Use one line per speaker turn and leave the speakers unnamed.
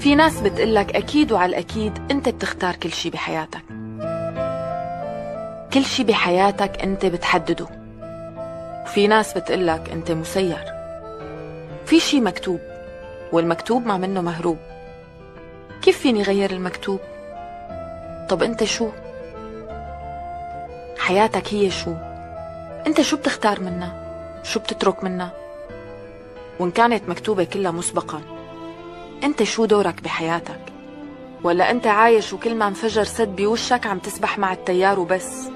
في ناس بتقلك أكيد وعلى الأكيد أنت بتختار كل شي بحياتك كل شي بحياتك أنت بتحدده وفي ناس بتقلك أنت مسير في شي مكتوب والمكتوب ما منه مهروب كيف فيني غير المكتوب؟ طب أنت شو؟ حياتك هي شو؟ أنت شو بتختار منها؟ شو بتترك منها؟ وإن كانت مكتوبة كلها مسبقا أنت شو دورك بحياتك؟ ولا أنت عايش وكل ما انفجر سد بوشك عم تسبح مع التيار وبس؟